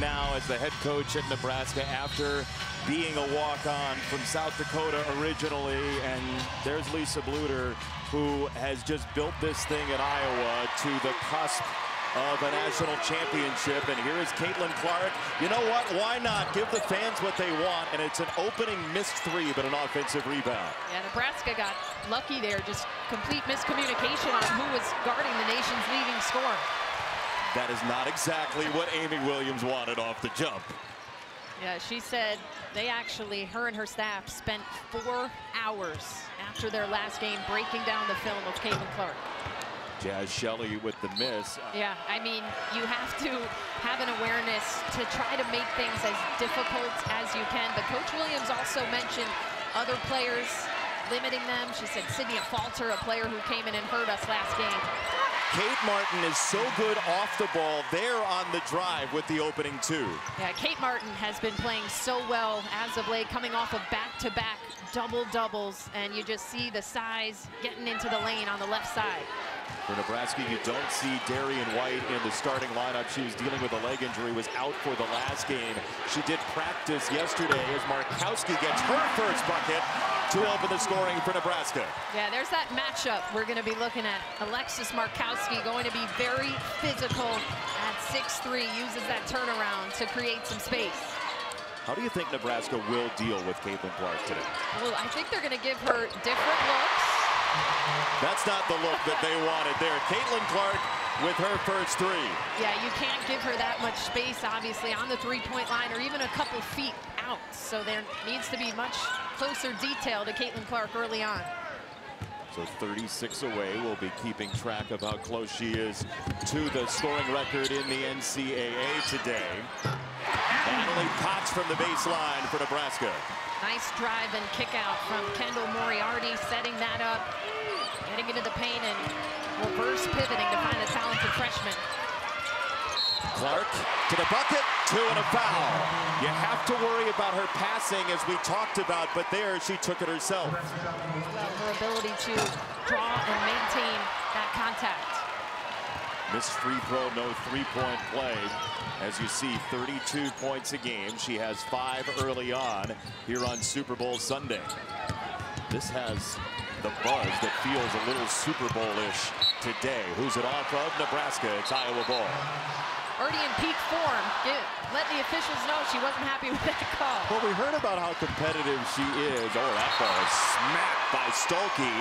now as the head coach at Nebraska after being a walk-on from South Dakota originally. And there's Lisa Bluder, who has just built this thing at Iowa to the cusp of a national championship. And here is Caitlin Clark. You know what? Why not give the fans what they want? And it's an opening missed three, but an offensive rebound. Yeah, Nebraska got lucky there. Just complete miscommunication on who was guarding the nation's leading scorer. That is not exactly what Amy Williams wanted off the jump. Yeah, she said they actually, her and her staff, spent four hours after their last game breaking down the film of Caitlin Clark. Jaz Shelley with the miss. Yeah, I mean, you have to have an awareness to try to make things as difficult as you can. But Coach Williams also mentioned other players limiting them. She said Sydney Affolter, a player who came in and hurt us last game. Kate Martin is so good off the ball there on the drive with the opening two. Yeah, Kate Martin has been playing so well as of late, coming off of back-to-back -back double doubles, and you just see the size getting into the lane on the left side. For Nebraska, you don't see Darian White in the starting lineup. She was dealing with a leg injury, was out for the last game. She did practice yesterday as Markowski gets her first bucket to open the scoring for Nebraska. Yeah, there's that matchup we're going to be looking at. Alexis Markowski going to be very physical at 6'3", uses that turnaround to create some space. How do you think Nebraska will deal with Caitlin Clark today? Well, I think they're going to give her different looks. That's not the look that they wanted there. Caitlin Clark with her first three. Yeah, you can't give her that much space, obviously, on the three-point line or even a couple feet out. So there needs to be much closer detail to Caitlin Clark early on. So 36 away. We'll be keeping track of how close she is to the scoring record in the NCAA today. Natalie Potts from the baseline for Nebraska. Nice drive and kick out from Kendall Moriarty, setting that up, getting into the paint and reverse pivoting to find the talented freshman. Clark to the bucket, two and a foul. You have to worry about her passing as we talked about, but there she took it herself. Her ability to draw and maintain that contact. Missed free throw, no three-point play. As you see, 32 points a game. She has five early on here on Super Bowl Sunday. This has the buzz that feels a little Super Bowl-ish today. Who's it off of? Nebraska. It's Iowa ball. Already in peak form. Get, let the officials know she wasn't happy with that call. Well, we heard about how competitive she is. Oh, that ball is smacked by Stuelke,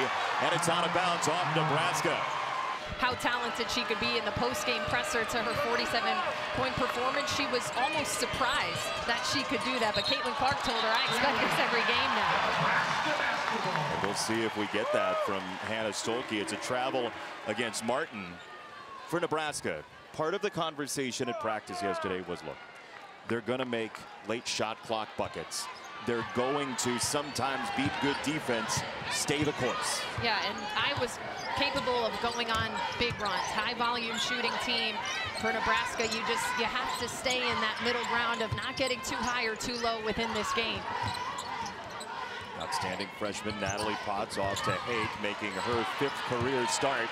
and it's out of bounds off Nebraska how talented she could be in the post-game presser to her 47-point performance. She was almost surprised that she could do that, but Caitlin Clark told her, I expect this every game now. And we'll see if we get that from Hannah Stuelke. It's a travel against Martin for Nebraska. Part of the conversation at practice yesterday was, look, they're going to make late shot clock buckets they're going to sometimes beat good defense, stay the course. Yeah, and I was capable of going on big runs, high volume shooting team for Nebraska. You just, you have to stay in that middle ground of not getting too high or too low within this game. Outstanding freshman Natalie Potts off to Hake, making her fifth career start.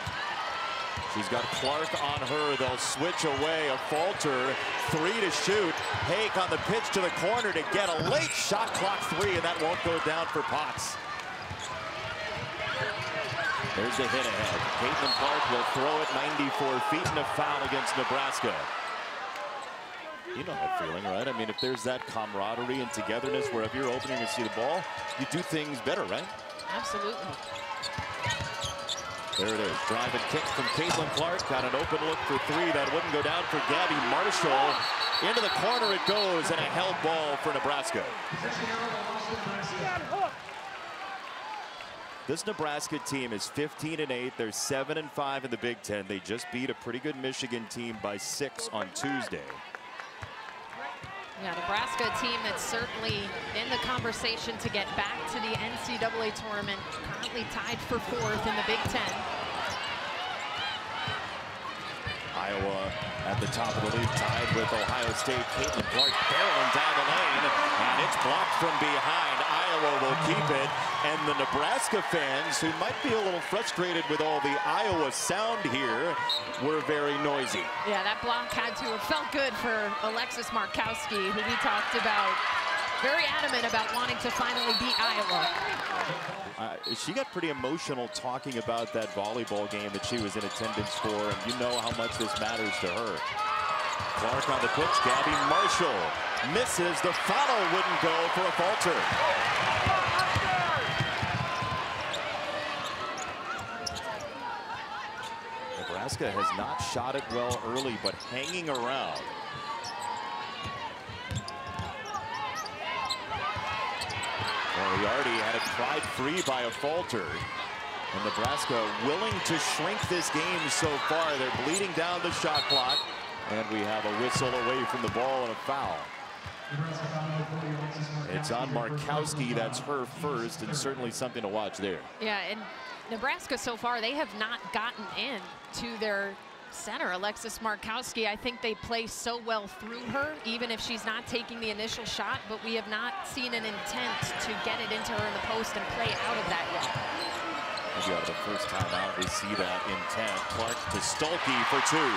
She's got Clark on her. They'll switch away. A falter. Three to shoot. Hake on the pitch to the corner to get a late shot clock three, and that won't go down for Potts. There's the hit ahead. Caitlin Clark will throw it 94 feet and a foul against Nebraska. You know that feeling, right? I mean, if there's that camaraderie and togetherness wherever you're opening to see the ball, you do things better, right? Absolutely. There it is. Drive and kick from Caitlin Clark. Got an open look for three. That wouldn't go down for Gabby Marshall. Into the corner it goes, and a held ball for Nebraska. This Nebraska team is 15 and 8. They're 7 and 5 in the Big Ten. They just beat a pretty good Michigan team by six on Tuesday. Yeah, Nebraska team that's certainly in the conversation to get back to the NCAA tournament, currently tied for fourth in the Big Ten. Iowa at the top of the league, tied with Ohio State. Caitlin Clark barreling down the lane, and it's blocked from behind. Iowa will keep it, and the Nebraska fans, who might be a little frustrated with all the Iowa sound here, were very noisy. Yeah, that block had to have felt good for Alexis Markowski, who we talked about very adamant about wanting to finally beat Iowa. Uh, she got pretty emotional talking about that volleyball game that she was in attendance for, and you know how much this matters to her. Clark on the pitch, Gabby Marshall misses. The follow wouldn't go for Affolter. Nebraska has not shot it well early, but hanging around. Moriarty had it tried free by Affolter. And Nebraska willing to shrink this game so far. They're bleeding down the shot clock. And we have a whistle away from the ball and a foul. It's on Markowski. That's her first, and certainly something to watch there. Yeah, and Nebraska so far, they have not gotten in to their center, Alexis Markowski. I think they play so well through her, even if she's not taking the initial shot, but we have not seen an intent to get it into her in the post and play out of that yet. Maybe out of the first time out, we see that intent. Clark to Stuelke for two.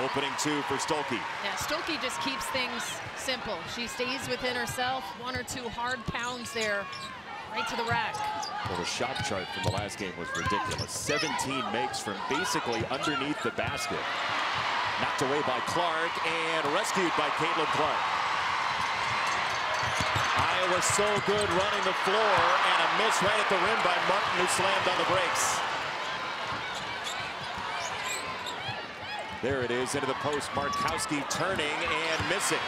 Opening two for Stuelke. Yeah, Stuelke just keeps things simple. She stays within herself, one or two hard pounds there, right to the rack. Well, the shot chart from the last game was ridiculous. 17 makes from basically underneath the basket. Knocked away by Clark and rescued by Caitlin Clark. Iowa so good running the floor and a miss right at the rim by Martin who slammed on the brakes. There it is into the post. Markowski turning and missing.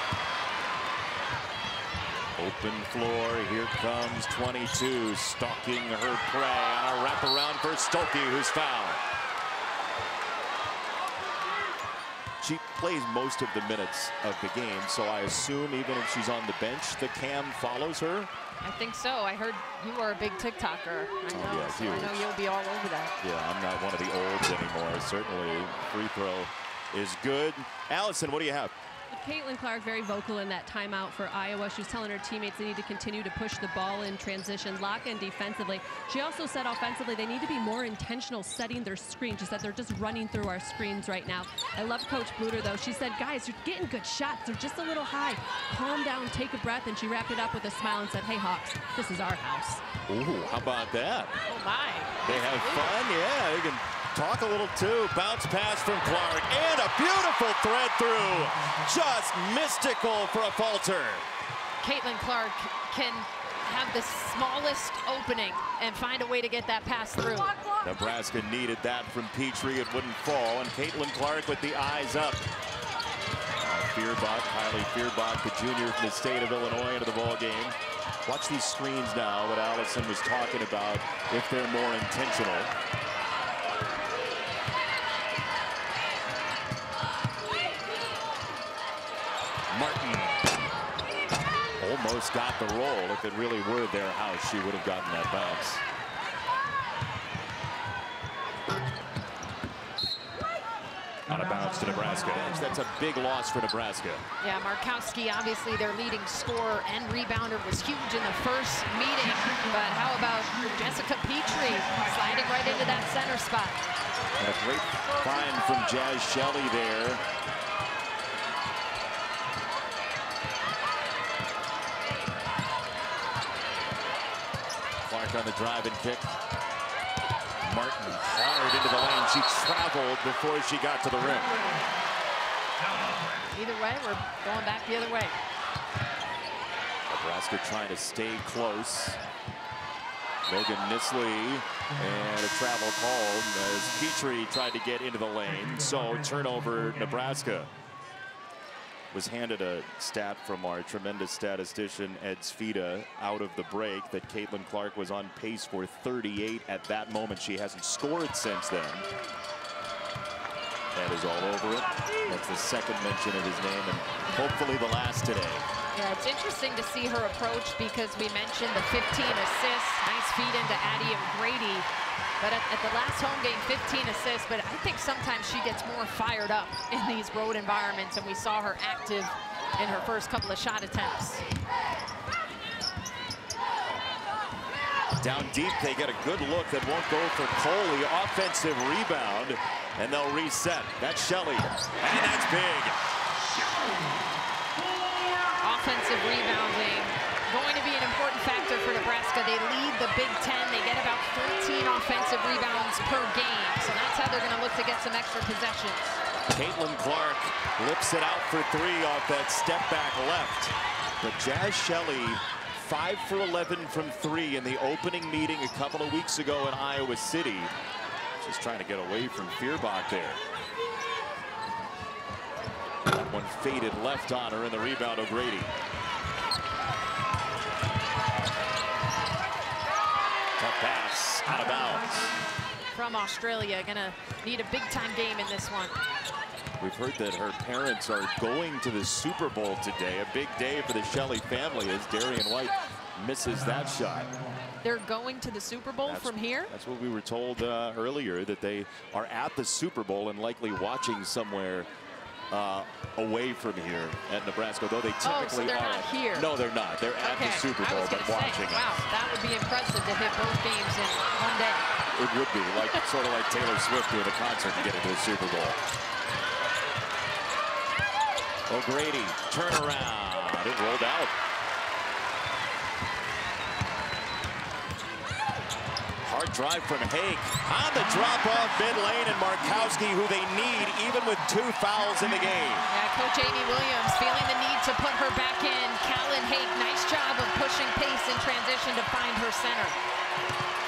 Open floor, here comes 22, stalking her prey on a wraparound for Stuelke, who's fouled. She plays most of the minutes of the game, so I assume even if she's on the bench, the cam follows her. I think so. I heard you are a big TikToker. I Oh, know, yeah, so I know huge. you'll be all over that. Yeah, I'm not one of the olds anymore. Certainly, free throw is good. Allison, what do you have? Caitlin Clark very vocal in that timeout for Iowa. She was telling her teammates they need to continue to push the ball in transition, lock in defensively. She also said offensively they need to be more intentional setting their screen. She said they're just running through our screens right now. I love Coach Bluder though. She said, guys, you're getting good shots. They're just a little high. Calm down, take a breath. And she wrapped it up with a smile and said, hey Hawks, this is our house. Ooh, how about that? Oh my. They have fun, yeah. They can talk a little too. Bounce pass from Clark and a beautiful thread through. Just mystical for Affolter. Caitlin Clark can have the smallest opening and find a way to get that pass through. Nebraska needed that from Petrie. It wouldn't fall. And Caitlin Clark with the eyes up. Feuerbach, Kylie Feuerbach, the junior from the state of Illinois into the ball game. Watch these screens now, what Allison was talking about, if they're more intentional. Martin almost got the roll. If it really were their house, she would have gotten that bounce. Out of bounds to Nebraska. That's a big loss for Nebraska. Yeah, Markowski, obviously their leading scorer and rebounder, was huge in the first meeting. But how about Jessica Petrie sliding right into that center spot? And a great find from Jaz Shelley there. Clark on the drive and kick. Martin fired into the lane. She traveled before she got to the rim. Either way, we're going back the other way. Nebraska trying to stay close. Logan Nissley and a travel called as Petrie tried to get into the lane. So turnover Nebraska was handed a stat from our tremendous statistician Ed Sfida out of the break that Caitlin Clark was on pace for 38 at that moment. She hasn't scored since then. That is all over it. That's the second mention of his name and hopefully the last today. Yeah, it's interesting to see her approach because we mentioned the 15 assists, nice feed into Addison O'Grady. But at, at, the last home game, 15 assists, but I think sometimes she gets more fired up in these road environments, and we saw her active in her first couple of shot attempts. Down deep, they get a good look that won't go for Coley. Offensive rebound, and they'll reset. That's Shelley, and that's big. Offensive rebounding going to be an important factor for Nebraska. They lead the Big Ten. They get about 13 offensive rebounds per game. So that's how they're going to look to get some extra possessions. Caitlin Clark lips it out for three off that step back left. But Jaz Shelley, 5 for 11 from three in the opening meeting a couple of weeks ago in Iowa City. Just trying to get away from Feuerbach there. Faded left on her in the rebound, O'Grady. Tough pass, out of bounds. From Australia, gonna need a big time game in this one. We've heard that her parents are going to the Super Bowl today. A big day for the Shelley family as Darian White misses that shot. They're going to the Super Bowl that's, from here? That's what we were told uh, earlier, that they are at the Super Bowl and likely watching somewhere uh, away from here at Nebraska, though they typically oh, so they're are. not here. No, they're not. They're at okay. the Super Bowl, but say, watching Wow, it. that would be impressive to hit both games in one day. It would be, like sort of like Taylor Swift doing a concert and getting to the Super Bowl. O'Grady, turnaround, it rolled out. Hard drive from Hake. On the drop-off mid-lane, and Markowski, who they need, even with two fouls in the game. Yeah, Coach Amy Williams feeling the need to put her back in. Callin Hake, nice job of pushing pace in transition to find her center.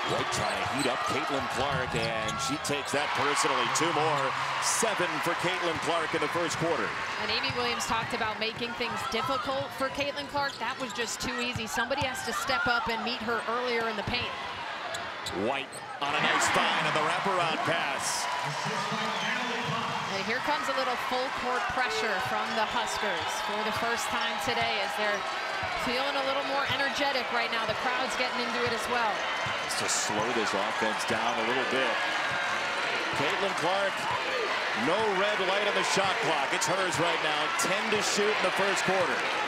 White trying to heat up Caitlin Clark, and she takes that personally. Two more. Seven for Caitlin Clark in the first quarter. And Amy Williams talked about making things difficult for Caitlin Clark. That was just too easy. Somebody has to step up and meet her earlier in the paint. White on a nice find on the wraparound pass. And here comes a little full court pressure from the Huskers for the first time today as they're feeling a little more energetic right now. The crowd's getting into it as well. Just to slow this offense down a little bit. Caitlin Clark, no red light on the shot clock. It's hers right now. 10 to shoot in the first quarter.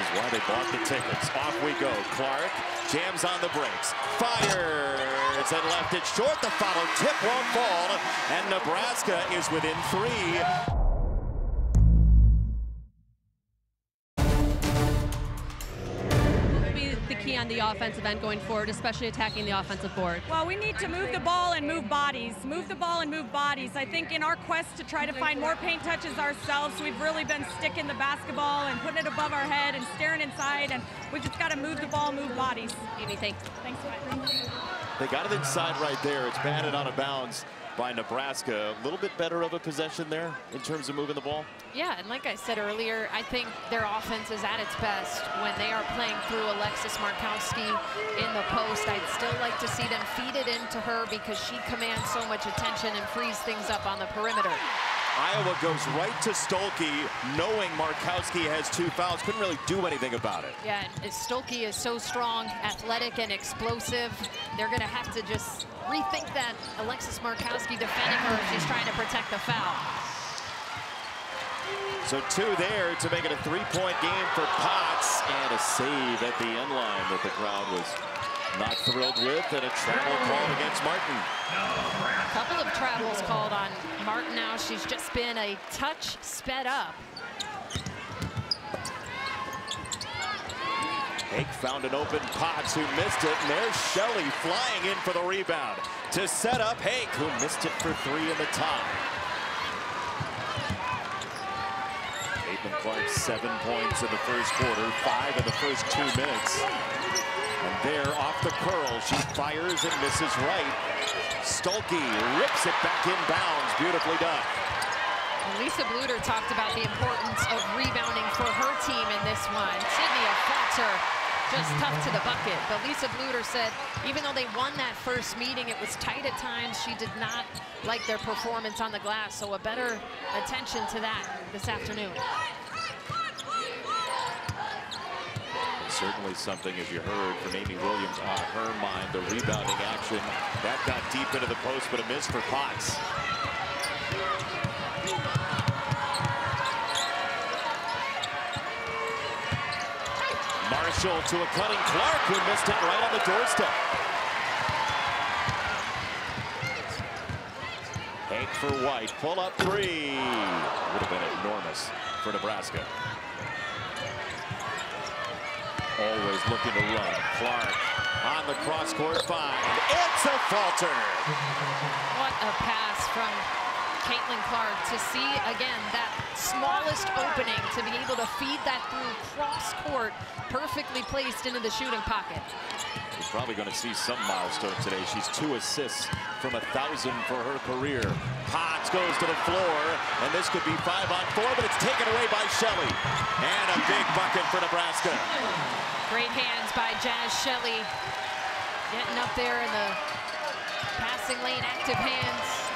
Is why they bought the tickets. Off we go. Clark jams on the brakes. Fires and left it short. The follow tip won't fall. And Nebraska is within three. The offensive end going forward, especially attacking the offensive board? Well, we need to move the ball and move bodies. Move the ball and move bodies. I think in our quest to try to find more paint touches ourselves, we've really been sticking the basketball and putting it above our head and staring inside, and we've just got to move the ball, move bodies. Amy, thanks. Thanks, They got it inside right there. It's batted out of bounds by Nebraska. A little bit better of a possession there in terms of moving the ball. Yeah, and like I said earlier, I think their offense is at its best when they are playing through Alexis Markowski in the post. I'd still like to see them feed it into her because she commands so much attention and frees things up on the perimeter. Iowa goes right to Stuelke, knowing Markowski has two fouls. Couldn't really do anything about it. Yeah, Stuelke is so strong, athletic, and explosive. They're going to have to just rethink that Alexis Markowski defending her if she's trying to protect the foul. So two there to make it a three-point game for Potts, and a save at the end line that the crowd was not thrilled with, and a travel called against Martin. A couple of travels called on Martin now. She's just been a touch sped up. Hake found an open Potts who missed it, and there's Shelley flying in for the rebound to set up Hake, who missed it for three in the top. Caitlin Clark, seven points in the first quarter, five in the first two minutes. And there, off the curl, she fires and misses right. Stuelke rips it back in bounds. Beautifully done. Lisa Bluder talked about the importance of rebounding for her team in this one. Sydney Affolter just tough to the bucket. But Lisa Bluder said even though they won that first meeting, it was tight at times. She did not like their performance on the glass. So a better attention to that this afternoon. Certainly something, as you heard from Amy Williams, on her mind. The rebounding action that got deep into the post, but a miss for Potts. Marshall to a cutting Clark, who missed it right on the doorstep. Hank for White, pull up three. Would have been enormous for Nebraska. Always looking to run. Clark on the cross court find. It's Affolter. What a pass from Caitlin Clark to see, again, that smallest opening to be able to feed that through cross court, perfectly placed into the shooting pocket. We're probably going to see some milestone today. She's two assists from a thousand for her career. Potts goes to the floor, and this could be five on four, but it's taken away by Shelley. And a big bucket for Nebraska. Great hands by Jaz Shelley. Getting up there in the passing lane, active hands.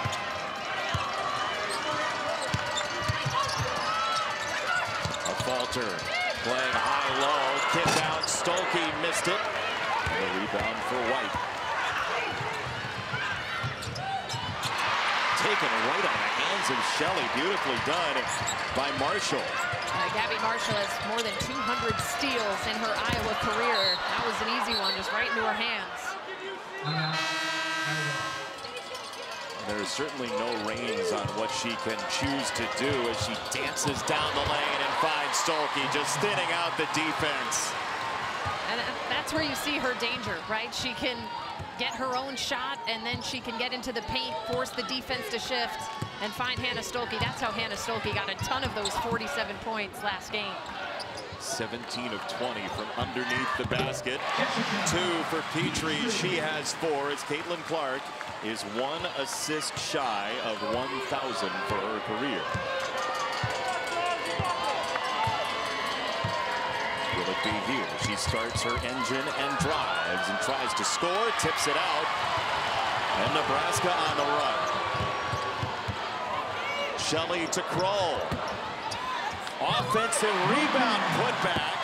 Affolter, playing high-low, kick out, Stuelke missed it. And a rebound for White. Taken right on the hands of Shelley, beautifully done by Marshall. Uh, Gabby Marshall has more than 200 steals in her Iowa career. That was an easy one, just right into her hands. There's certainly no reins on what she can choose to do as she dances down the lane and finds Stuelke just thinning out the defense. And uh, that's where you see her danger, right? She can get her own shot, and then she can get into the paint, force the defense to shift, and find Hannah Stuelke. That's how Hannah Stuelke got a ton of those 47 points last game. 17 of 20 from underneath the basket. Two for Petrie. She has four as Caitlin Clark is one assist shy of 1,000 for her career. Be here? She starts her engine and drives and tries to score, tips it out, and Nebraska on the run. Shelley to Krull. Offensive rebound put back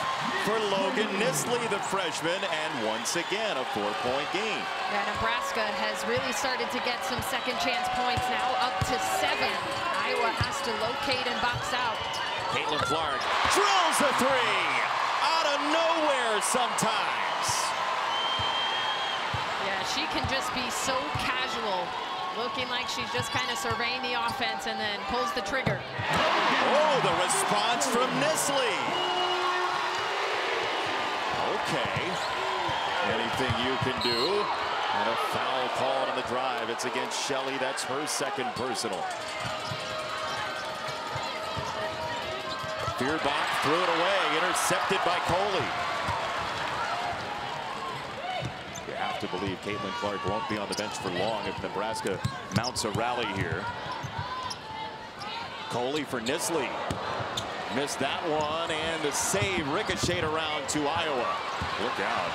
for Logan Nissley, the freshman, and once again a four-point game. Yeah, Nebraska has really started to get some second chance points now, up to seven. Iowa has to locate and box out. Caitlin Clark drills a three of nowhere sometimes. Yeah, she can just be so casual, looking like she's just kind of surveying the offense and then pulls the trigger. Oh, the response from Nissley. Okay. Anything you can do. And a foul called on the drive. It's against Shelley. That's her second personal. Feuerbach threw it away. Intercepted by Coley. You have to believe Caitlin Clark won't be on the bench for long if Nebraska mounts a rally here. Coley for Nissley. Missed that one, and the save ricocheted around to Iowa. Look out.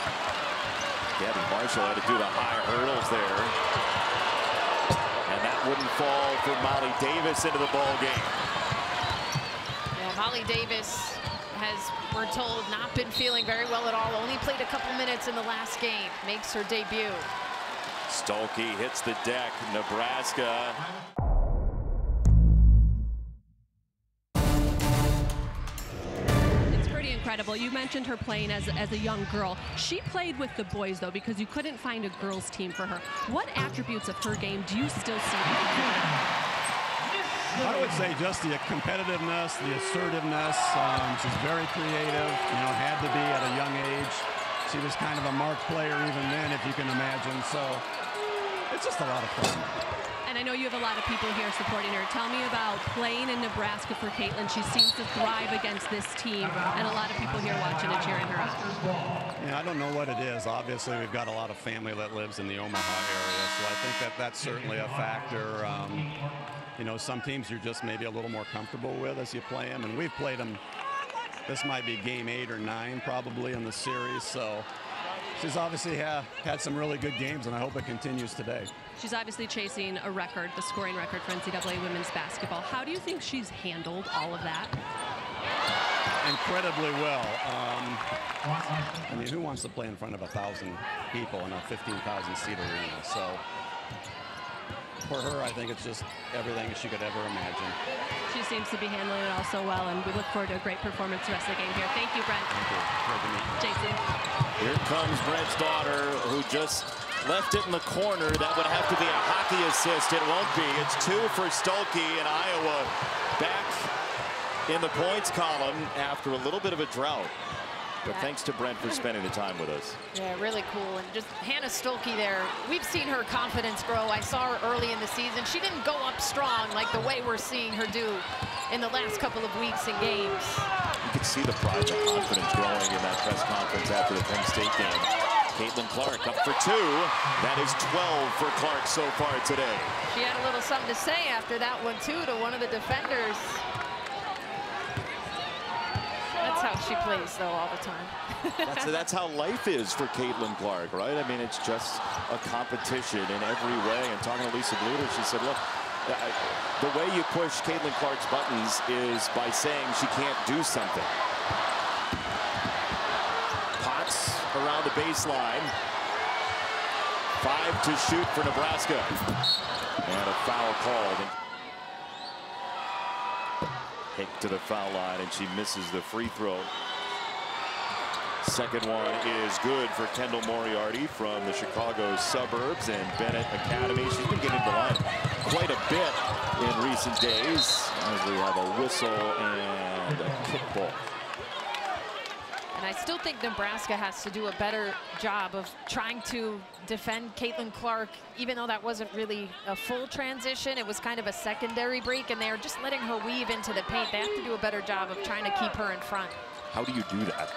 Gabby Marshall had to do the high hurdles there. And that wouldn't fall for Molly Davis into the ball game. Yeah, Molly Davis has, we're told, not been feeling very well at all. Only played a couple minutes in the last game. Makes her debut. Stuelke hits the deck. Nebraska It's pretty incredible. You mentioned her playing as, as a young girl. She played with the boys, though, because you couldn't find a girls' team for her. What attributes of her game do you still see? I would say just the competitiveness, the assertiveness. Um, she's very creative, you know, had to be at a young age. She was kind of a marked player even then, if you can imagine. So it's just a lot of fun. And I know you have a lot of people here supporting her. Tell me about playing in Nebraska for Caitlin. She seems to thrive against this team, and a lot of people here watching and cheering her on. Yeah, I don't know what it is. Obviously, we've got a lot of family that lives in the Omaha area, so I think that that's certainly a factor. Um, you know, some teams you're just maybe a little more comfortable with as you play them, and we've played them. This might be game eight or nine probably in the series, so she's obviously ha had some really good games, and I hope it continues today. She's obviously chasing a record, the scoring record for NCAA women's basketball. How do you think she's handled all of that? incredibly well. Um, I mean, who wants to play in front of a thousand people in a 15,000 seat arena? So for her, I think it's just everything she could ever imagine. She seems to be handling it all so well, and we look forward to a great performance the rest of the game here. Thank you, Brent. Thank you. Great to meet you. Jason. Here comes Brent's daughter, who just left it in the corner. That would have to be a hockey assist. It won't be. It's two for Stuelke in Iowa. Back in the points column after a little bit of a drought. But thanks to Brent for spending the time with us. Yeah, really cool. And just Hannah Stuelke there, we've seen her confidence grow. I saw her early in the season. She didn't go up strong like the way we're seeing her do in the last couple of weeks and games. You could see the pride and confidence growing in that press conference after the Penn State game. Caitlin Clark up for two. That is 12 for Clark so far today. She had a little something to say after that one, too, to one of the defenders. How she plays, though, all the time. That's, that's how life is for Caitlin Clark, right? I mean, it's just a competition in every way. And talking to Lisa Bluder, she said, look, the way you push Caitlin Clark's buttons is by saying she can't do something. Potts around the baseline. Five to shoot for Nebraska. And a foul called. To the foul line, and she misses the free throw. Second one is good for Kendall Moriarty from the Chicago suburbs and Benet Academy. She's been getting the line quite a bit in recent days as we have a whistle and a kickball. And I still think Nebraska has to do a better job of trying to defend Caitlin Clark, even though that wasn't really a full transition. It was kind of a secondary break, and they're just letting her weave into the paint. They have to do a better job of trying to keep her in front. How do you do that?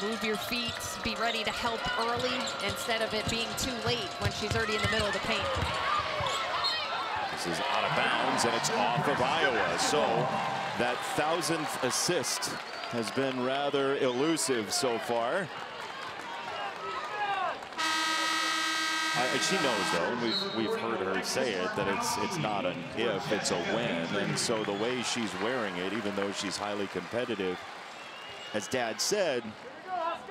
Move your feet, be ready to help early instead of it being too late when she's already in the middle of the paint. This is out of bounds, and it's off of Iowa. So that thousandth assist has been rather elusive so far. I, she knows, though, and we've, we've heard her say it, that it's it's not an if, it's a when. And so the way she's wearing it, even though she's highly competitive, as Dad said,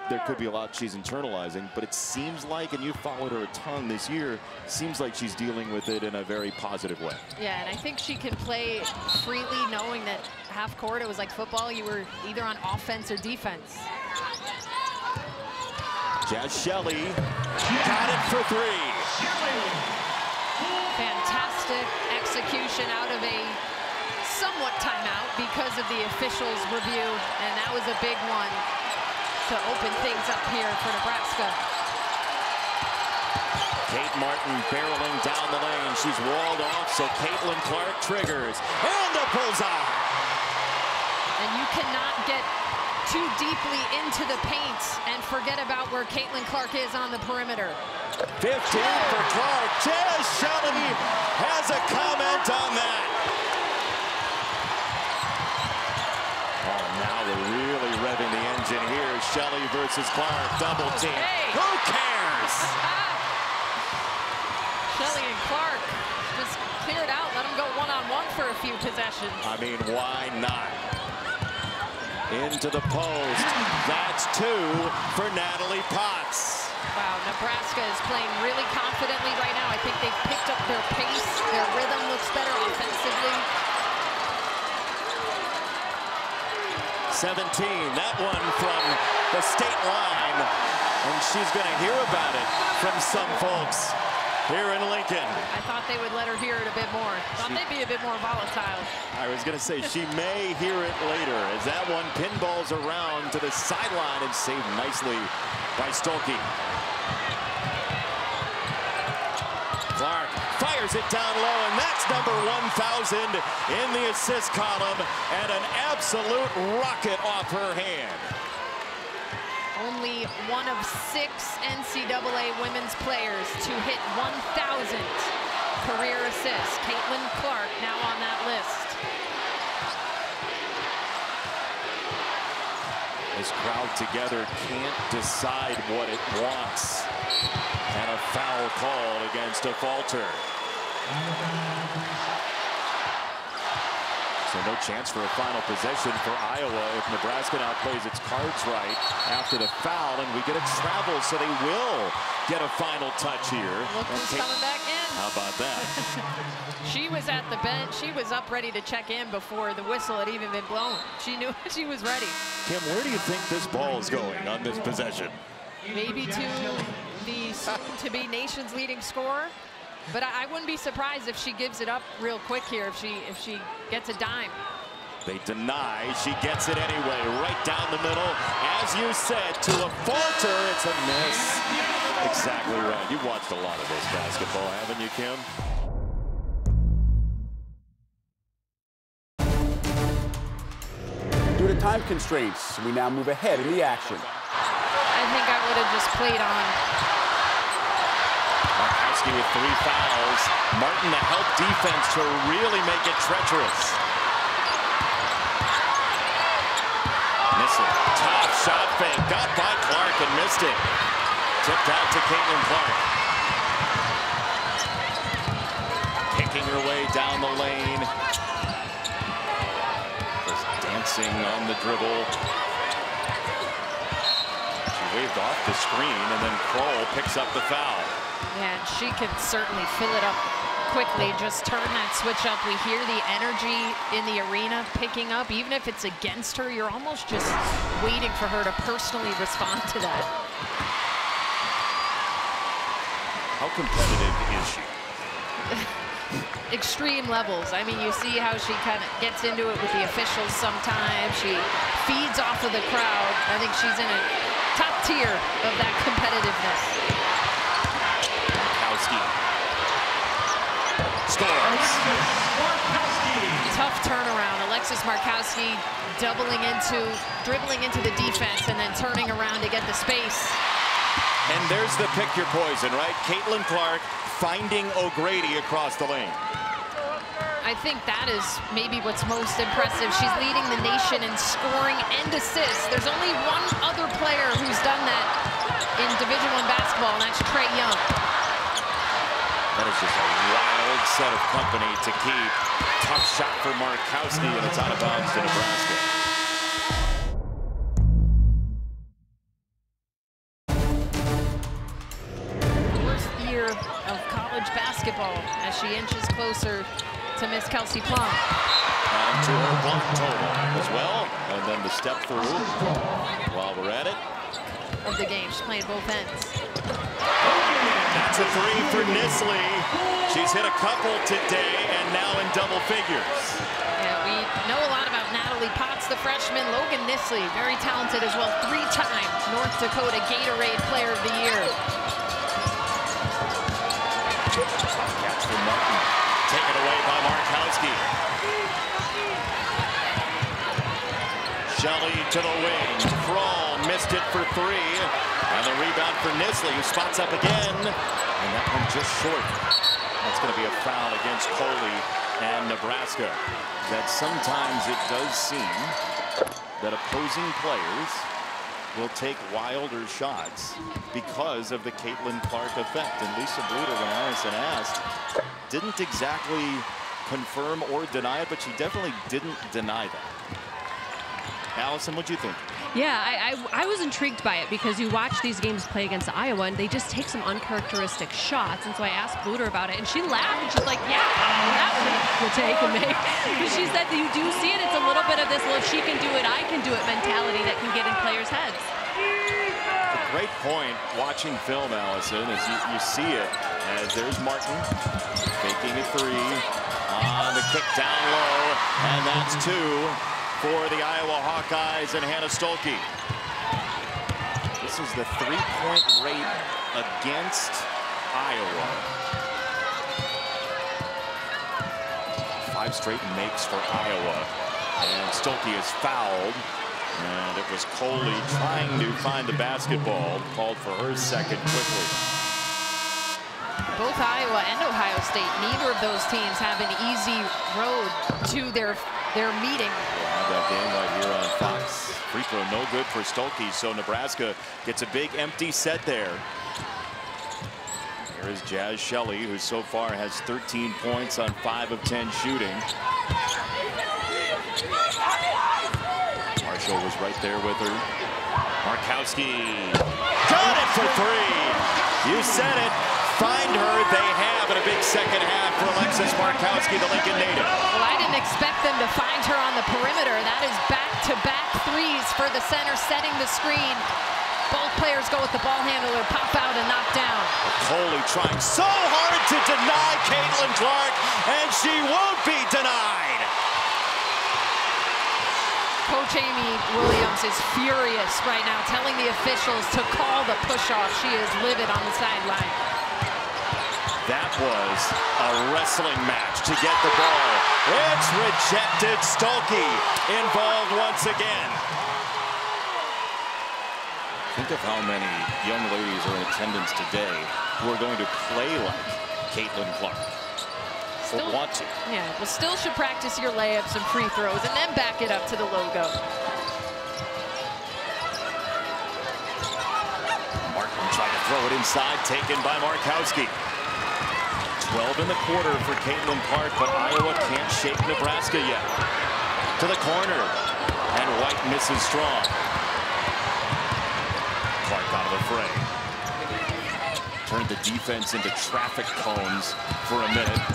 there could be a lot she's internalizing, but it seems like, and you followed her a ton this year, seems like she's dealing with it in a very positive way. Yeah, and I think she can play freely knowing that half court, it was like football, you were either on offense or defense. Jaz Shelley got it for three. Fantastic execution out of a somewhat timeout because of the officials review, and that was a big one to open things up here for Nebraska. Kate Martin barreling down the lane. She's walled off, so Caitlin Clark triggers. And a bullseye! And you cannot get too deeply into the paint and forget about where Caitlin Clark is on the perimeter. 15 for Clark. Jaz Shelley has a comment on that. Oh, now we're really revving the here. Shelley versus Clark, double team. Hey. Who cares? Shelley and Clark just clear it out. Let them go one-on-one -on -one for a few possessions. I mean, why not? Into the post. That's two for Natalie Potts. Wow, Nebraska is playing really confidently right now. I think they've picked up their pace. Their rhythm looks better offensively. 17, that one from the state line. And she's going to hear about it from some folks here in Lincoln. I thought they would let her hear it a bit more. Thought she, they'd be a bit more volatile. I was going to say, she may hear it later as that one pinballs around to the sideline and saved nicely by Stuelke. Clark fires it down low, and that's number 1,000 in the assist column, and an absolute rocket off her hand. Only one of six NCAA women's players to hit 1,000 career assists. Caitlin Clark now on that list. This crowd together can't decide what it wants. And a foul called against Affolter. So So no chance for a final possession for Iowa if Nebraska now plays its cards right after the foul, and we get a travel, so they will get a final touch here. Look who's coming back in. How about that? she was at the bench. She was up ready to check in before the whistle had even been blown. She knew she was ready. Kim, where do you think this ball is going on this possession? Maybe to the soon-to-be nation's leading scorer. But I, I, wouldn't be surprised if she gives it up real quick here, if she if she gets a dime. They deny. She gets it anyway, right down the middle. As you said, to a falter, it's a miss. Exactly right. You've watched a lot of this basketball, haven't you, Kim? Due to time constraints, we now move ahead in the action. I think I would have just played on with three fouls. Martin to help defense to really make it treacherous. Nissen, tough shot fake. Got by Clark and missed it. Tipped out to Caitlin Clark. Picking her way down the lane. Just dancing on the dribble. She waved off the screen, and then Krull picks up the foul. Yeah, and she can certainly fill it up quickly. Just turn that switch up. We hear the energy in the arena picking up. Even if it's against her, you're almost just waiting for her to personally respond to that. How competitive is she? Extreme levels. I mean, you see how she kind of gets into it with the officials sometimes. She feeds off of the crowd. I think she's in a top tier of that competitiveness. Tough turnaround. Alexis Markowski doubling into, dribbling into the defense and then turning around to get the space. And there's the pick your poison, right? Caitlin Clark finding O'Grady across the lane. I think that is maybe what's most impressive. She's leading the nation in scoring and assists. There's only one other player who's done that in Division One basketball, and that's Trae Young. That is just a wild set of company to keep. Tough shot for Markowski, and it's out of bounds to Nebraska. First year of college basketball as she inches closer to Miss Kelsey Plum. And to her block total as well. And then the step through while we're at it. Of the game, she's playing both ends. A three for Nissley. She's hit a couple today and now in double figures. Yeah, we know a lot about Natalie Potts, the freshman. Logan Nisley, very talented as well. Three-time North Dakota Gatorade Player of the Year. Catch Martin. Taken away by Markowski. Shelley to the wing. Krull missed it for three. And the rebound for Nissley, who spots up again. And that one just short. That's going to be a foul against Coley and Nebraska. That sometimes it does seem that opposing players will take wilder shots because of the Caitlin Clark effect. And Lisa Bluder, when Allison asked, didn't exactly confirm or deny it, but she definitely didn't deny that. Allison, what do you think? Yeah, I, I, I, was intrigued by it because you watch these games play against Iowa and they just take some uncharacteristic shots. And so I asked Bluder about it and she laughed and she's like, yeah, that will take and make. But she said that you do see it. It's a little bit of this, well, if she can do it, I can do it mentality that can get in players' heads. A great point watching film, Allison, as you, you see it. As there's Martin faking a three on the kick down low, and that's two for the Iowa Hawkeyes and Hannah Stuelke. This is the three-point rate against Iowa. Five straight makes for Iowa. And Stuelke is fouled. And it was Coley trying to find the basketball. Called for her second quickly. Both Iowa and Ohio State, neither of those teams have an easy road to their, their meeting that game right here on Fox. Free throw no good for Stuelke, so Nebraska gets a big empty set there. Here is Jaz Shelley, who so far has 13 points on 5 of 10 shooting. Marshall was right there with her. Markowski got it for three. You said it. Find her. They have in a big second half for Alexis Markowski, the Lincoln native. Well, I didn't expect them to find her on the perimeter. That is back-to-back -back threes for the center, setting the screen. Both players go with the ball handler, pop out and knock down. Coley trying so hard to deny Caitlin Clark, and she won't be denied. Coach Amy Williams is furious right now, telling the officials to call the push-off. She is livid on the sideline. That was a wrestling match to get the ball. It's rejected. Stuelke involved once again. Think of how many young ladies are in attendance today who are going to play like Caitlin Clark. Still, or want to. Yeah, well, still should practice your layups and free throws and then back it up to the logo. Martin tried to throw it inside, taken by Markowski. 12 in the quarter for Caitlin Clark, but Iowa can't shake Nebraska yet. To the corner, and White misses strong. Clark out of the fray. Turned the defense into traffic cones for a minute.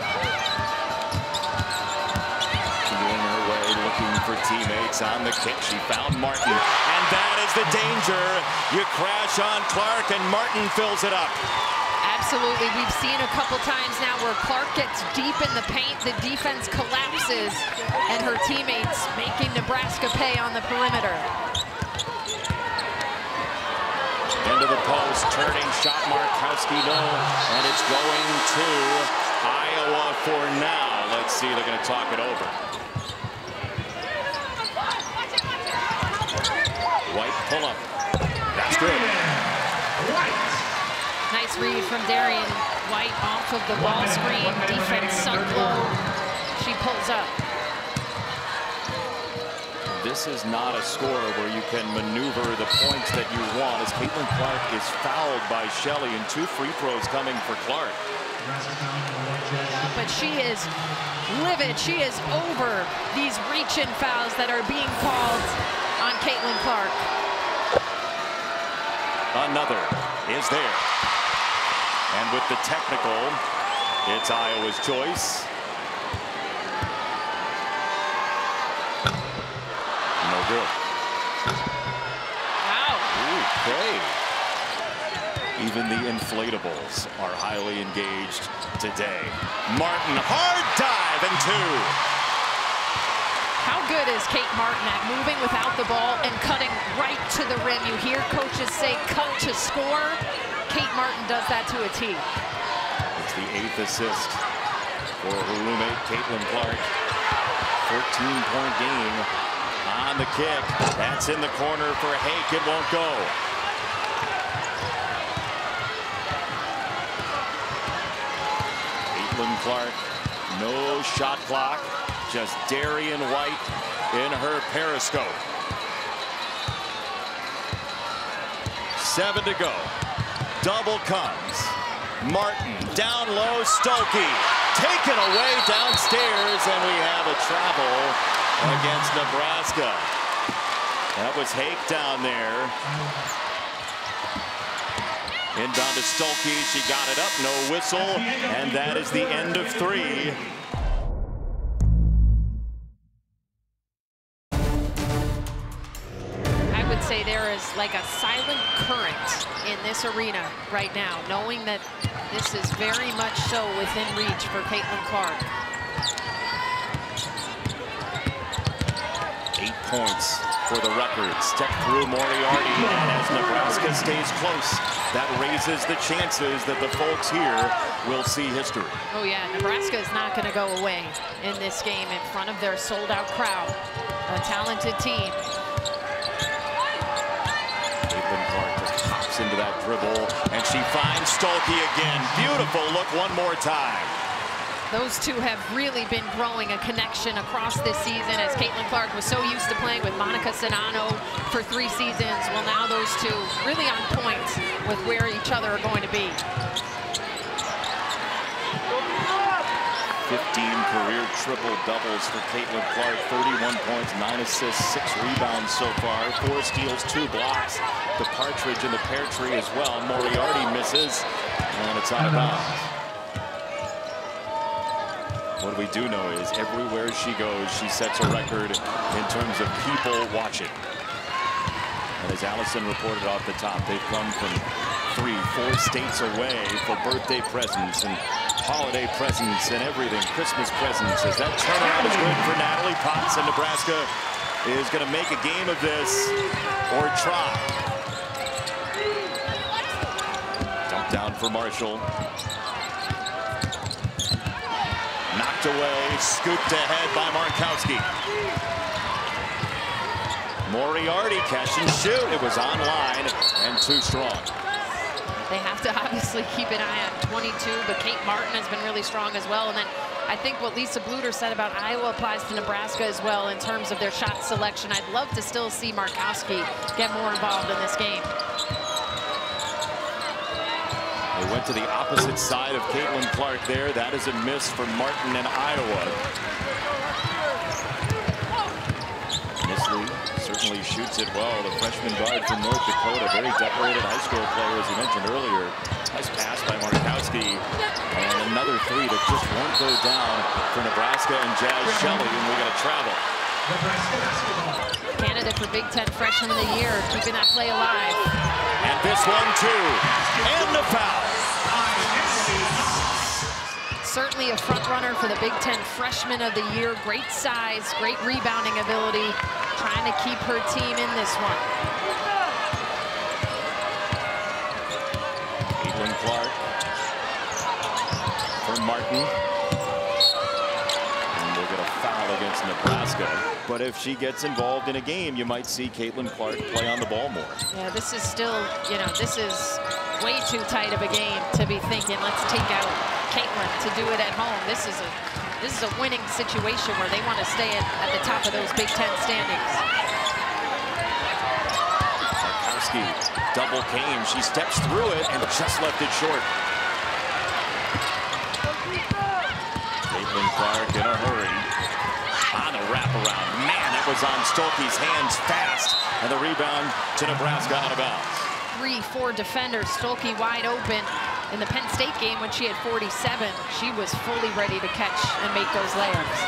Feeling her way, looking for teammates on the kick. She found Martin, and that is the danger. You crash on Clark, and Martin fills it up. Absolutely. We've seen a couple times now where Clark gets deep in the paint, the defense collapses, and her teammates making Nebraska pay on the perimeter. Into the post, turning shot, Markowski, no, and it's going to Iowa for now. Let's see, they're going to talk it over. White pull up. That's good. Nice read from Darian White off of the ball screen. Defense sunk low. She pulls up. This is not a score where you can maneuver the points that you want as Caitlin Clark is fouled by Shelley and two free throws coming for Clark. But she is livid. She is over these reach-in fouls that are being called on Caitlin Clark. Another is there. And with the technical, it's Iowa's choice. No good. Wow. Okay. Even the inflatables are highly engaged today. Martin, hard dive and two. How good is Kate Martin at moving without the ball and cutting right to the rim? You hear coaches say cut to score. Kate Martin does that to a T. It's the eighth assist for her roommate, Caitlin Clark. 14-point game on the kick. That's in the corner for Hake. It won't go. Caitlin Clark, no shot clock. Just Darian White in her periscope. Seven to go. Double comes. Martin down low. Stuelke taken away downstairs, and we have a travel against Nebraska. That was Hake down there. Inbound to Stuelke. She got it up. No whistle. And that is the end of three. Is like a silent current in this arena right now, knowing that this is very much so within reach for Caitlin Clark. Eight points for the record. Step through Moriarty, and as Nebraska stays close, that raises the chances that the folks here will see history. Oh yeah, Nebraska is not going to go away in this game in front of their sold-out crowd. A talented team. Just hops into that dribble, and she finds Stuelke again. Beautiful look one more time. Those two have really been growing a connection across this season as Caitlin Clark was so used to playing with Monika Czinano for three seasons. Well, now those two really on point with where each other are going to be. 15 career triple doubles for Caitlin Clark. 31 points, 9 assists, 6 rebounds so far. 4 steals, 2 blocks. The Partridge in the pear tree as well. Moriarty misses, and it's out of uh-huh. bounds. What we do know is everywhere she goes, she sets a record in terms of people watching. And as Allison reported off the top, they've come from three, four states away for birthday presents and holiday presents and everything, Christmas presents. As that turnaround is good for Natalie Potts, and Nebraska is going to make a game of this or try. Dump down for Marshall. Knocked away, scooped ahead by Markowski. Moriarty catch and shoot. It was online and too strong. They have to obviously keep an eye on 22, but Kate Martin has been really strong as well. And then I think what Lisa Bluder said about Iowa applies to Nebraska as well in terms of their shot selection. I'd love to still see Markowski get more involved in this game. They went to the opposite side of Caitlin Clark there. That is a miss for Martin and Iowa. Nissley certainly shoots it well. The freshman guard from North Dakota, very decorated high school player, as you mentioned earlier. Nice pass by Markowski. And another three that just won't go down for Nebraska and Jaz Shelley, and we got to travel. Candidate for Big Ten Freshman of the Year, keeping that play alive. And this one, too. And the foul. Certainly a front runner for the Big Ten Freshman of the Year. Great size, great rebounding ability, trying to keep her team in this one. Caitlin Clark for Martin. And we'll get a foul against Nebraska. But if she gets involved in a game, you might see Caitlin Clark play on the ball more. Yeah, this is still, you know, this is way too tight of a game to be thinking, let's take out Caitlin to do it at home. This is a this is a winning situation where they want to stay at, at the top of those Big Ten standings. Markowski double came. She steps through it and just left it short. Caitlin Clark in a hurry. On a wraparound. Man, that was on Stuelke's hands fast. And the rebound to Nebraska out of bounds. Three, four defenders, Stuelke wide open. In the Penn State game when she had 47, she was fully ready to catch and make those layups.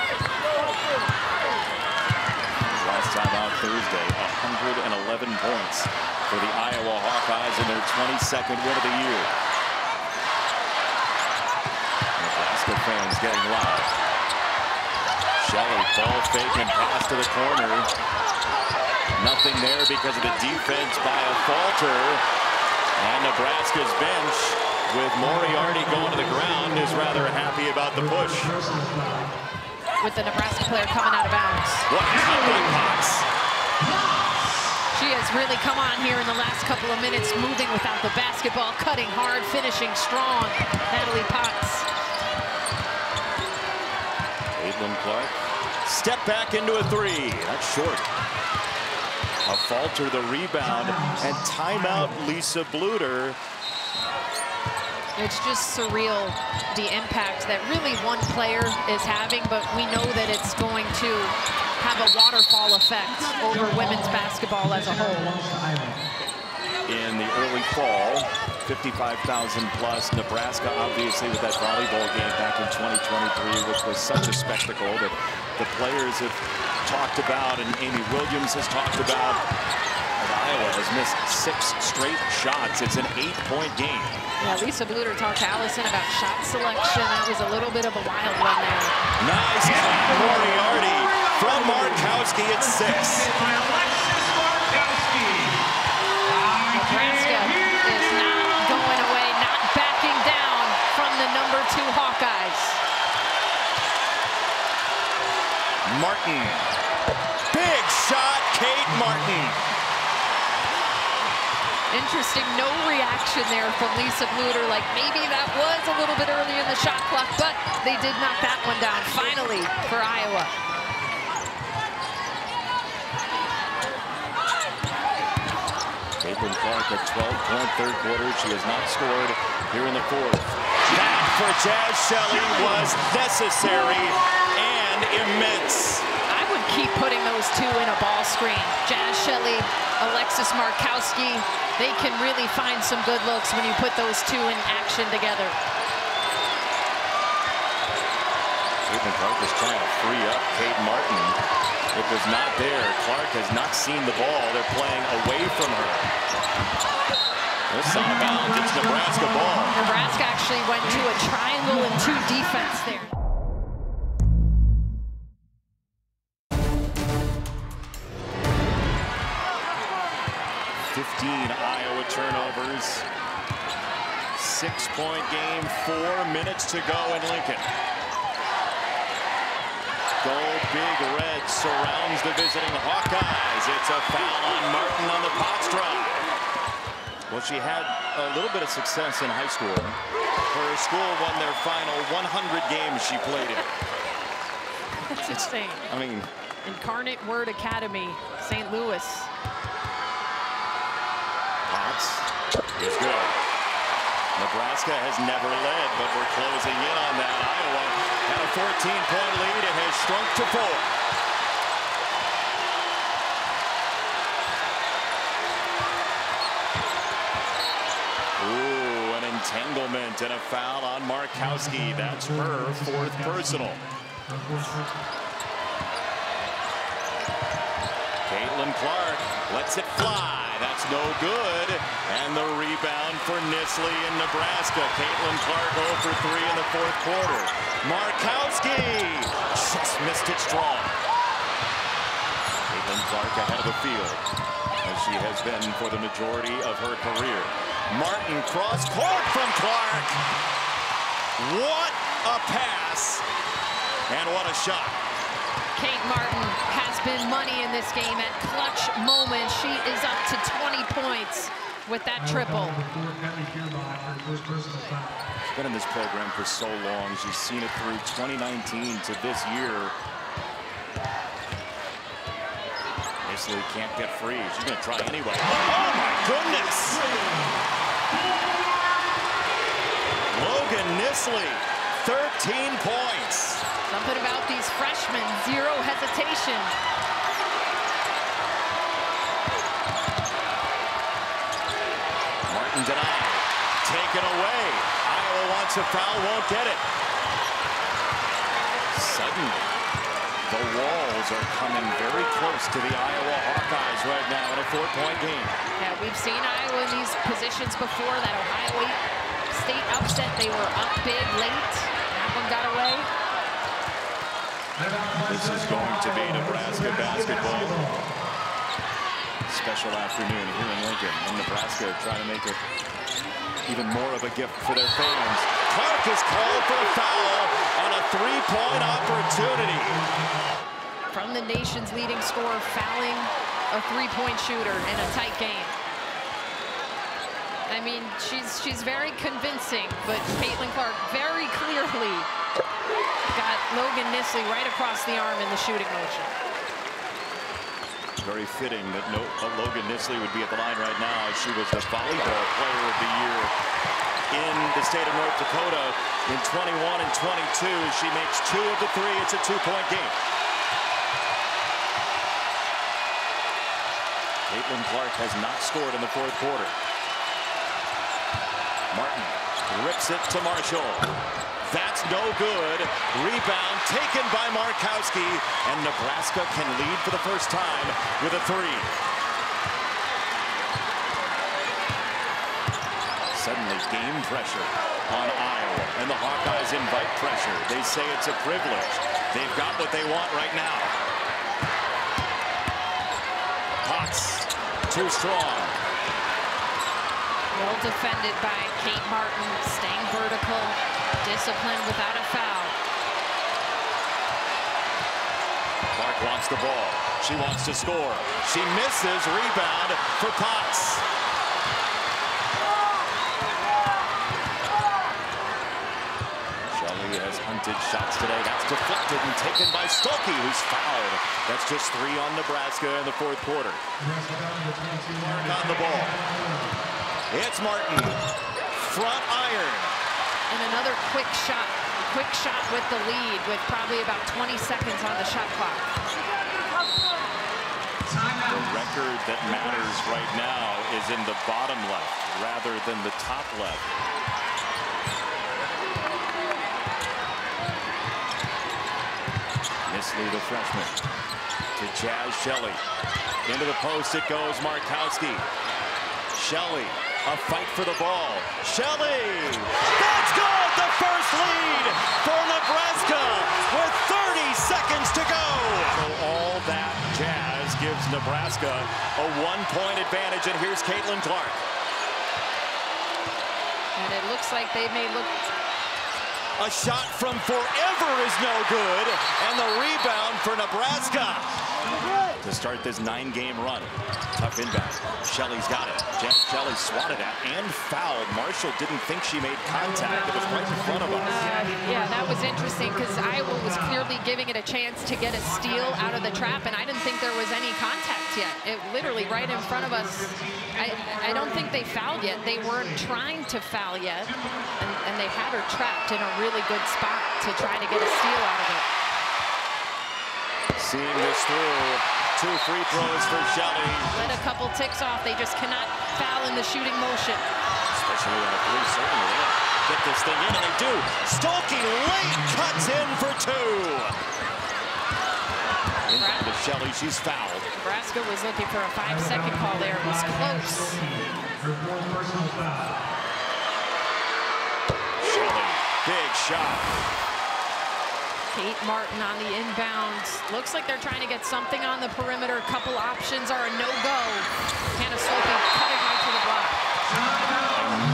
Last time out Thursday, 111 points for the Iowa Hawkeyes in their 22nd win of the year. Nebraska fans getting loud. Shelley ball fake and pass to the corner. Nothing there because of the defense by a falter. And Nebraska's bench with Moriarty going to the ground is rather happy about the push. With the Nebraska player coming out of bounds. What Potts. She has really come on here in the last couple of minutes, moving without the basketball, cutting hard, finishing strong. Natalie Potts. Caitlin Clark, step back into a three. That's short. A falter the rebound and timeout Lisa Bluder. It's just surreal, the impact that really one player is having, but we know that it's going to have a waterfall effect over women's basketball as a whole. In the early fall, 55,000 plus. Nebraska, obviously, with that volleyball game back in 2023, which was such a spectacle that the players have talked about and Amy Williams has talked about. Iowa has missed six straight shots. It's an eight-point game. Yeah, Lisa Bluder talked to Allison about shot selection. That was a little bit of a wild one there. Nice cut, Moriarty from Markowski at six. Nebraska is not going away, not backing down from the number two Hawkeyes. Martin. Big shot, Kate Martin. Interesting, no reaction there from Lisa Bluder. Like maybe that was a little bit early in the shot clock, but they did knock that one down finally for Iowa. Caitlin Clark at 12-point third quarter. She has not scored here in the fourth. That for Jaz Shelley was necessary and immense. I would keep putting those two in a ball screen. Jaz Shelley, Alexis Markowski, they can really find some good looks when you put those two in action together. Caitlin Clark is trying to free up Kate Martin. It was not there. Clark has not seen the ball. They're playing away from her. This out of bounds. It's Nebraska ball. Nebraska actually went to a triangle and two defense there. Iowa turnovers. Six-point game, four minutes to go in Lincoln. Gold Big Red surrounds the visiting Hawkeyes. It's a foul on Martin on the Potts drive. Well, she had a little bit of success in high school. Her school won their final 100 games she played in. That's insane. I mean, Incarnate Word Academy, St. Louis. Is good. Nebraska has never led, but we're closing in on that. Iowa had a 14-point lead and has shrunk to four. Ooh, an entanglement and a foul on Markowski. That's her fourth personal. Caitlin Clark lets it fly. That's no good. And the rebound for Nissley in Nebraska. Caitlin Clark 0 for 3 in the fourth quarter. Markowski just missed it strong. Caitlin Clark ahead of the field, as she has been for the majority of her career. Martin cross court from Clark. What a pass. And what a shot. Kate Martin has been money in this game at clutch moments. She is up to 20 points with that triple. She's been in this program for so long. She's seen it through 2019 to this year. Nissley can't get free. She's going to try anyway. Oh, my goodness! Logan Nissley, 13 points. Something about these freshmen, zero hesitation. Martin denied. Taken away. Iowa wants a foul, won't get it. Suddenly, the walls are coming very close to the Iowa Hawkeyes right now in a four-point game. Yeah, we've seen Iowa in these positions before. That Ohio State upset, they were up big late. That one got away. This is going to be Nebraska basketball. Special afternoon here in Lincoln. And Nebraska trying to make it even more of a gift for their fans. Clark is called for a foul on a three-point opportunity. From the nation's leading scorer, fouling a three-point shooter in a tight game. I mean, she's she's very convincing, but Caitlin Clark very clearly got Logan Nissley right across the arm in the shooting motion. Very fitting that no, uh, Logan Nissley would be at the line right now. She was the volleyball player of the year in the state of North Dakota in 21 and 22. She makes two of the three. It's a two-point game. Caitlin Clark has not scored in the fourth quarter. Rips it to Marshall. That's no good. Rebound taken by Markowski, and Nebraska can lead for the first time with a three. Suddenly game pressure on Iowa, and the Hawkeyes invite pressure. They say it's a privilege. They've got what they want right now. Potts, too strong. Well defended by Kate Martin, staying vertical, disciplined without a foul. Clark wants the ball. She wants to score. She misses. Rebound for Potts. Shelley has hunted shots today. That's deflected and taken by Stuelke, who's fouled. That's just three on Nebraska in the fourth quarter. Clark on the ball. It's Martin. Front iron. and another quick shot. Quick shot with the lead with probably about 20 seconds on the shot clock. The record that matters right now is in the bottom left rather than the top left. Nissley, the freshman, to Jaz Shelley. Into the post it goes, Markowski. Shelley, a fight for the ball. Shelley! That's good! The first lead for Nebraska with 30 seconds to go. So all that jazz gives Nebraska a one-point advantage, and here's Caitlin Clark. And it looks like they may look a shot from forever is no good, and the rebound for Nebraska to start this nine-game run. Tough inbound. Shelley's got it. Jen Shelley swatted at and fouled. Marshall didn't think she made contact. It was right in front of us. Uh, yeah, that was interesting because Iowa was clearly giving it a chance to get a steal out of the trap, and I didn't think there was any contact yet. It literally right in front of us. I, I don't think they fouled yet. They weren't trying to foul yet, and, and they had her trapped in a really good spot to try to get a steal out of it. Seeing this through, Two free throws for Shelley. Let a couple ticks off. They just cannot foul in the shooting motion. Especially on a three, certainly. Get this thing in, and they do. Stuelke late cuts in for two. Into Shelley, she's fouled. Nebraska was looking for a five-second call there. It was close. Shelley, big shot. Kate Martin on the inbound. Looks like they're trying to get something on the perimeter. A couple options are a no-go. Hannah cutting right to the block.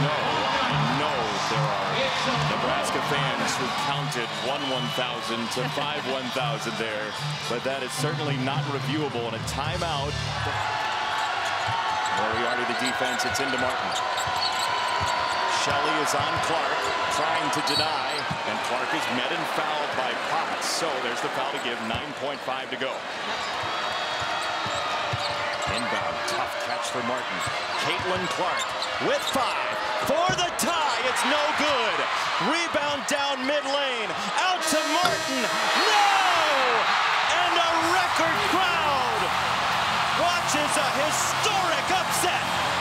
I know there are Nebraska fans who counted one 1,000 to five 1,000 there, but that is certainly not reviewable. And a timeout. Moriarty, the defense, it's into Martin. Shelley is on Clark, trying to deny, and Clark is met and fouled by Potts. So there's the foul to give, 9.5 to go. Inbound, tough catch for Martin. Caitlin Clark with five for the tie. It's no good. Rebound down mid lane, out to Martin. No! And a record crowd watches a historic upset.